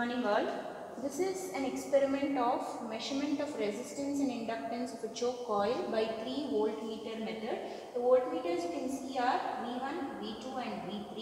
Morning all. This is an experiment of measurement of resistance and inductance of a choke coil by 3 voltmeter method. The voltmeters you can see are V1, V2 and V3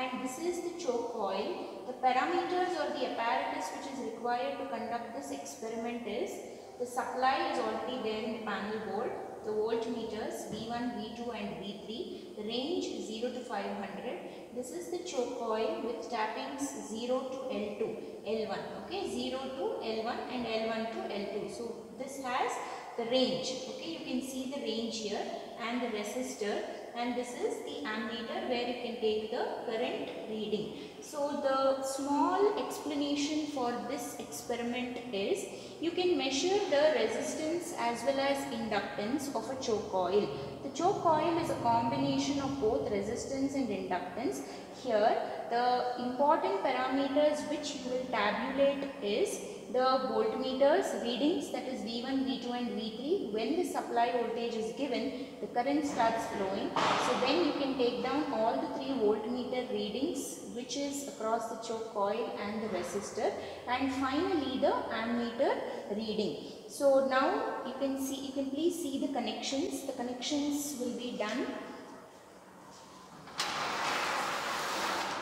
and this is the choke coil. The parameters or the apparatus which is required to conduct this experiment is the supply is already there in the panel board. The voltmeters V1, V2 and V3. The range 0 to 500. This is the choke coil with tappings 0 to L2, L1. Okay, 0 to L1 and L1 to L2. So this has the range. Okay, you can see the range here and the resistor and this is the ammeter where you can take the current reading. So the small explanation for this experiment is you can measure the resistance as well as inductance of a choke coil. The choke coil is a combination of both resistance and inductance. Here the important parameters which you will tabulate is the voltmeters readings that is V1, V2 and V3 when the supply voltage is given the current starts flowing. So then you can take down all the three voltmeter readings which is across the choke coil and the resistor and finally the ammeter reading. So now you can see you can please see the connections. The connections will be done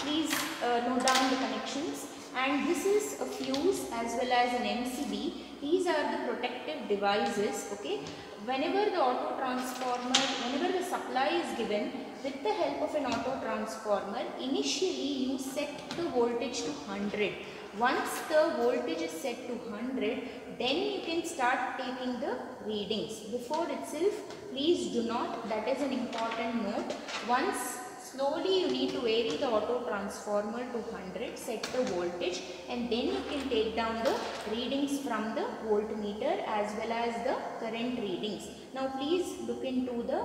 please uh, note down the connections and this is a fuse as well as an MCB. These are the protective devices, okay. Whenever the auto transformer, whenever the supply is given with the help of an auto transformer, initially you set the voltage to 100. Once the voltage is set to 100, then you can start taking the readings. Before itself, please do not, that is an important note. Once Slowly you need to vary the auto transformer to 100, set the voltage and then you can take down the readings from the voltmeter as well as the current readings. Now please look into the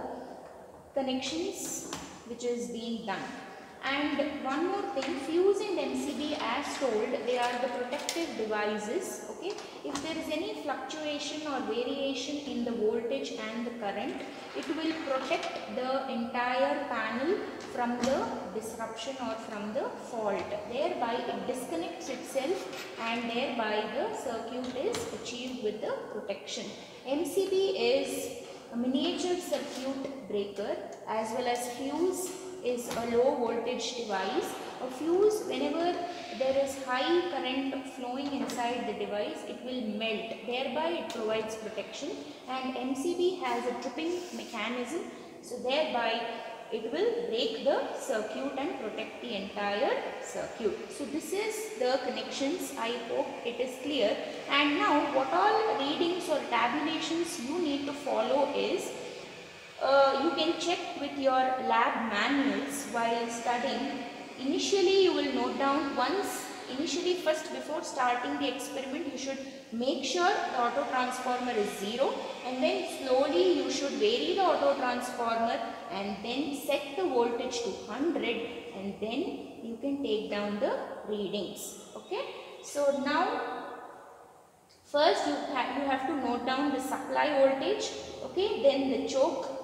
connections which is being done. And one more thing, fuse and MCB as told, they are the protective devices, okay. If there is any fluctuation or variation in the voltage and the current, it will protect the entire panel from the disruption or from the fault. Thereby it disconnects itself and thereby the circuit is achieved with the protection. MCB is a miniature circuit breaker as well as fuse is a low voltage device. A fuse whenever there is high current flowing inside the device it will melt thereby it provides protection and MCB has a tripping mechanism so thereby it will break the circuit and protect the entire circuit. So this is the connections. I hope it is clear. And now what all readings or tabulations you need to follow is uh, you can check with your lab manuals while studying. Initially you will note down once initially first before starting the experiment you should make sure the auto transformer is 0 and then slowly you should vary the auto transformer and then set the voltage to 100 and then you can take down the readings. Okay? So now first you, ha you have to note down the supply voltage. Okay? Then the choke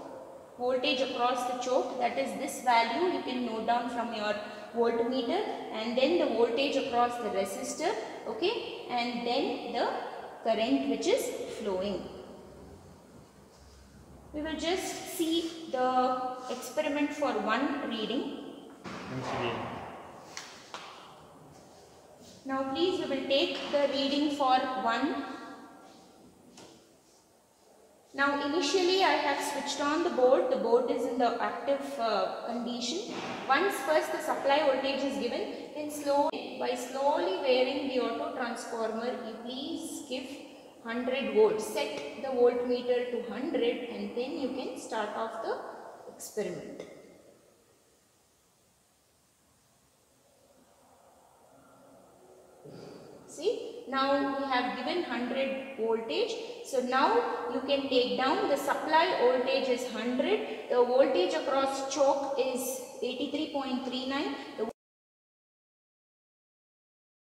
voltage across the choke that is this value you can note down from your voltmeter and then the voltage across the resistor okay and then the current which is flowing. We will just see the experiment for one reading. Now please we will take the reading for one now initially I have switched on the board, the board is in the active uh, condition. Once first the supply voltage is given, then slowly, by slowly varying the auto transformer, you please give 100 volts. Set the voltmeter to 100 and then you can start off the experiment. See, now we have given 100 voltage. So now you can take down the supply voltage is 100. The voltage across choke is 83.39.